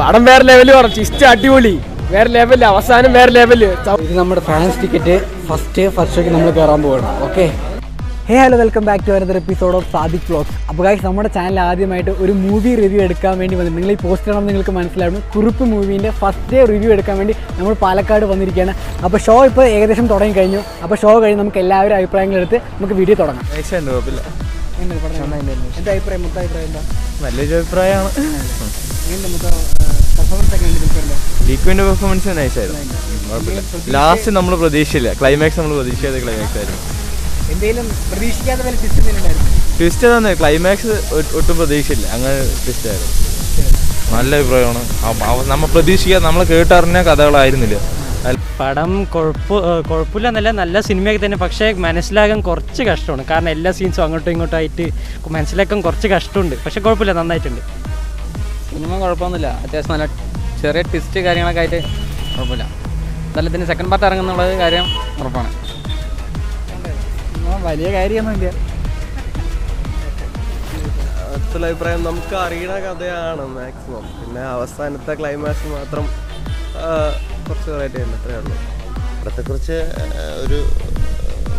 പടം വേറെ ലെവൽ പറഞ്ഞു. ഇഷ്ടം അടിപൊളി. വേറെ ലെവൽ അവസാനം വേറെ ലെവൽ ഇത് നമ്മുടെ ഫാൻസ് ടിക്കറ്റ് ഫസ്റ്റ് ഫസ്റ്റ് ഷോയ്ക്ക് നമ്മൾ കയറാൻ പോകണം okay hey hello welcome back to another episode of Sadiq vlogs അപ്പോൾ ഗൈസ് നമ്മുടെ ചാനൽ ആദ്യമായിട്ട് ഒരു മൂവി റിവ്യൂ എടുക്കാൻ വേണ്ടി വന്നു. നിങ്ങൾ ഈ പോസ്റ്റ് കാണുമ്പോൾ നിങ്ങൾക്ക് മനസ്സിലാവും കുറിപ്പ് മൂവീന്റെ ഫസ്റ്റ് ഡേ റിവ്യൂ എടുക്കാൻ വേണ്ടി നമ്മൾ പാലക്കാട് വന്നിരിക്കുകയാണ്. അപ്പോൾ ഷോ ഇപ്പോൾ ഏകദേശം തുടങ്ങി കഴിഞ്ഞു. അപ്പോൾ ഷോ കഴിഞ്ഞ് നമുക്ക് എല്ലാവരും അഭിപ്രായങ്ങൾ എടുത്ത് നമുക്ക് വീഡിയോ തുടങ്ങാം. എന്താ അഭിപ്രായം എന്താ അഭിപ്രായം? മൊത്തം അഭിപ്രായം എന്താ? നല്ലൊരു അഭിപ്രായമാണ്. പെർഫോമൻസ് നൈസായിരുന്നു ലീക്വിന്റെ പെർഫോമൻസ് നൈസ് ആയിരുന്നു ലാസ്റ്റ് നമ്മൾ പ്രതീക്ഷയില്ല ക്ലൈമാക്സ് നമ്മൾ പ്രതീക്ഷിക്കാത്ത ക്ലൈമാക്സ് ആയിരുന്നു. ട്വിസ്റ്റ് തന്നെ ക്ലൈമാക്സ് ഒട്ടും പ്രതീക്ഷയില്ല അങ്ങനെ ട്വിസ്റ്റ് ആയിരുന്നു. നല്ല അഭിപ്രായമാണ്. നമ്മൾ പ്രതീക്ഷിക്കാതെ നമ്മൾ കേട്ടറിഞ്ഞ കഥകളായിരുന്നില്ല. പടം കുഴപ്പ കുഴപ്പമില്ല എന്നല്ല നല്ല സിനിമയൊക്കെ തന്നെ. പക്ഷേ മനസ്സിലാകാൻ കുറച്ച് കഷ്ടമാണ്. കാരണം എല്ലാ സീൻസും അങ്ങോട്ടും ഇങ്ങോട്ടും ആയിട്ട് മനസ്സിലാക്കാൻ കുറച്ച് കഷ്ടമുണ്ട്. പക്ഷേ കുഴപ്പമില്ല നന്നായിട്ടുണ്ട്. സിനിമ കുഴപ്പമൊന്നുമില്ല. അത്യാവശ്യം നല്ല ചെറിയ ട്വിസ്റ്റ് കാര്യങ്ങളൊക്കെ ആയിട്ട് കുഴപ്പമില്ല. എന്നാലും ഇതിന് സെക്കൻഡ് പാർട്ട് ഇറങ്ങുന്നുള്ളത് കാര്യം ഉറപ്പാണ്. വലിയ കാര്യമൊന്നുമില്ല. അടുത്തുള്ള അഭിപ്രായം നമുക്ക് അറിയണ കഥയാണ് മാക്സിമം പിന്നെ അവസാനത്തെ ക്ലൈമാക്സ് മാത്രം കുറച്ച് വെറൈറ്റി ആയിരുന്നു അത്രേ ഉള്ളൂ. പടത്തെക്കുറിച്ച് ഒരു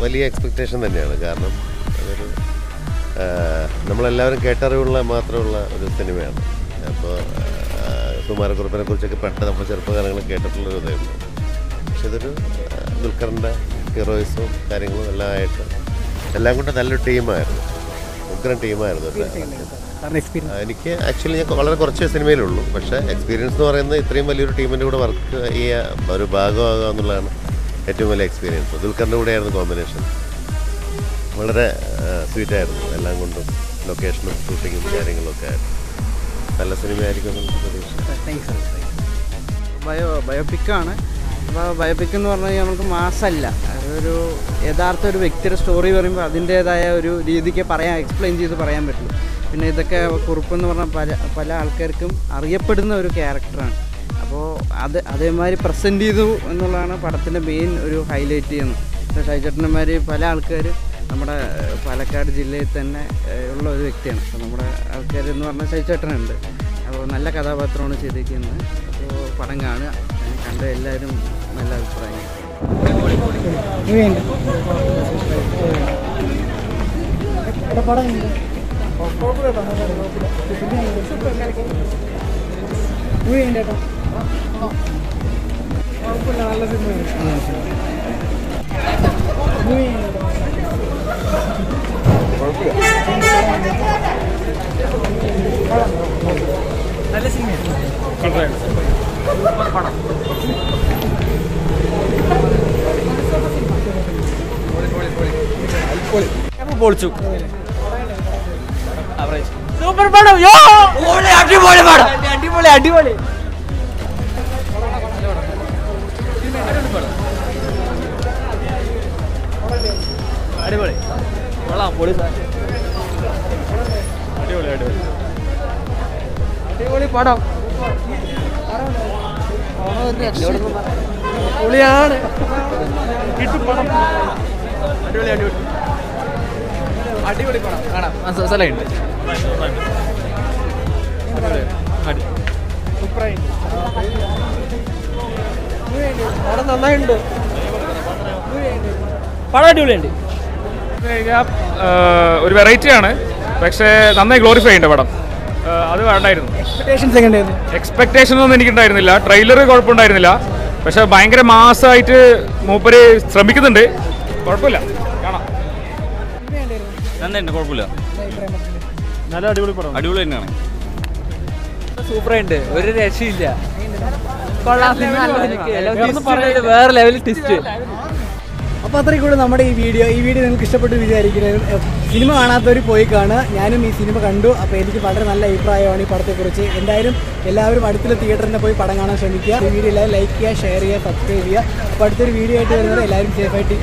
വലിയ എക്സ്പെക്റ്റേഷൻ തന്നെയാണ്. കാരണം അതൊരു നമ്മളെല്ലാവരും കേട്ടറിവുള്ള മാത്രമുള്ള ഒരു സിനിമയാണ്. അപ്പോൾ കുമാരക്കുറുപ്പിനെ കുറിച്ചൊക്കെ പണ്ട് നമ്മൾ ചെറുപ്പകാലങ്ങളിൽ കേട്ടിട്ടുള്ളൊരു ഇതായിരുന്നു പക്ഷെ ഇതൊരു ദുൽഖറിന്റെ ഹീറോയിസും കാര്യങ്ങളും എല്ലാം ആയിട്ട് എല്ലാം കൊണ്ട് നല്ലൊരു ടീമായിരുന്നു. ഉഗ്രൻ ടീമായിരുന്നു എനിക്ക് ആക്ച്വലി ഞാൻ വളരെ കുറച്ച് സിനിമയിലുള്ളൂ. പക്ഷേ എക്സ്പീരിയൻസ് എന്ന് പറയുന്നത് ഇത്രയും വലിയൊരു ടീമിന്റെ കൂടെ വർക്ക് ചെയ്യുക ഒരു ഭാഗമാകുക എന്നുള്ളതാണ് ഏറ്റവും വലിയ എക്സ്പീരിയൻസ്. ദുൽഖറിന്റെ കൂടെയായിരുന്നു കോമ്പിനേഷൻ. വളരെ സ്വീറ്റായിരുന്നു. എല്ലാം കൊണ്ടും ലൊക്കേഷനും ഷൂട്ടിങ്ങും കാര്യങ്ങളൊക്കെ ആയിരുന്നു നല്ല സിനിമയായിരിക്കും ബയോ ബയോപിക്കാണ് അപ്പോൾ ബയോപിക് എന്ന് പറഞ്ഞു കഴിഞ്ഞാൽ നമുക്ക് മാസമല്ല അതൊരു യഥാർത്ഥ ഒരു വ്യക്തിയുടെ സ്റ്റോറി പറയുമ്പോൾ അതിന്റേതായ ഒരു രീതിക്ക് പറയാൻ എക്സ്പ്ലെയിൻ ചെയ്ത് പറയാൻ പറ്റുള്ളൂ പിന്നെ ഇതൊക്കെ കുറിപ്പെന്ന് പറഞ്ഞാൽ പല പല ആൾക്കാർക്കും അറിയപ്പെടുന്ന ഒരു ക്യാരക്ടറാണ് അപ്പോൾ അത് അതേമാതിരി പ്രസന്റ് ചെയ്തു എന്നുള്ളതാണ് പടത്തിന്റെ മെയിൻ ഒരു ഹൈലൈറ്റ് ചെയ്യുന്നത്. ഷൈചേട്ടന്മാർ പല ആൾക്കാർ നമ്മുടെ പാലക്കാട് ജില്ലയിൽ തന്നെ ഉള്ള ഒരു വ്യക്തിയാണ്. അപ്പോൾ നമ്മുടെ ആൾക്കാരെന്ന് പറഞ്ഞാൽ ശൈചേട്ടനുണ്ട് അപ്പോൾ നല്ല കഥാപാത്രമാണ് ചെയ്തിരിക്കുന്നത്. അപ്പോൾ പടം കാണുക. കണ്ട എല്ലാവരും നല്ല അഭിപ്രായം. പൊളിച്ചു. സൂപ്പർ പടം. യോ! അടിപൊളി പടം. അടിപൊളി അടിപൊളി അടിപൊളി. കൊള്ളാം പൊളി അടിപൊളി അടിപൊളി. അടിപൊളി പടം. പൊളിയാണ്. അടിപൊളി അടിപൊളി. അടിപൊളി പണം കാണാം. സ്ഥലമുണ്ട്. പടം നന്നായിട്ടുണ്ട്. പടം അടിപൊളിയുണ്ട്. ഒരു വെറൈറ്റിയാണ് പക്ഷേ നന്നായി ഗ്ലോറിഫൈ ഉണ്ട് പടം. അത് വേണ്ടായിരുന്നു. എക്സ്പെക്ടേഷൻ ഒന്നും എനിക്കുണ്ടായിരുന്നില്ല. ട്രെയിലർ കുഴപ്പമുണ്ടായിരുന്നില്ല. പക്ഷെ ഭയങ്കര മാസമായിട്ട് മൂപ്പര് ശ്രമിക്കുന്നുണ്ട്. കുഴപ്പമില്ല. കാണാം. നന്നായിട്ടുണ്ട് കുഴപ്പമില്ല. നല്ല അടിപൊളി പടം. അടിപൊളി തന്നെയാണ്. സൂപ്പറായിട്ടുണ്ട് ഒരു രക്ഷയില്ല. വേറെ ലെവൽ ടിസ്റ്റ് അപ്പോൾ അത്രയും കൂടെ നമ്മുടെ ഈ വീഡിയോ. ഈ വീഡിയോ നിങ്ങൾക്ക് ഇഷ്ടപ്പെട്ടു വിചാരിക്കുന്നത് സിനിമ കാണാത്തവർ പോയി കാണുക. ഞാനും ഈ സിനിമ കണ്ടു. അപ്പോൾ എനിക്ക് വളരെ നല്ല അഭിപ്രായമാണ് ഈ പടത്തെക്കുറിച്ച്. എന്തായാലും എല്ലാവരും അടുത്തുള്ള തിയേറ്ററിൽ പോയി പടം കാണാൻ ശ്രമിക്കുക. വീഡിയോ എല്ലാവരും ലൈക്ക് ചെയ്യുക ഷെയർ ചെയ്യുക സബ്സ്ക്രൈബ് ചെയ്യുക. അപ്പോൾ അടുത്തൊരു വീഡിയോ ആയിട്ട് വരുന്നത് എല്ലാവരും സേഫായിട്ട്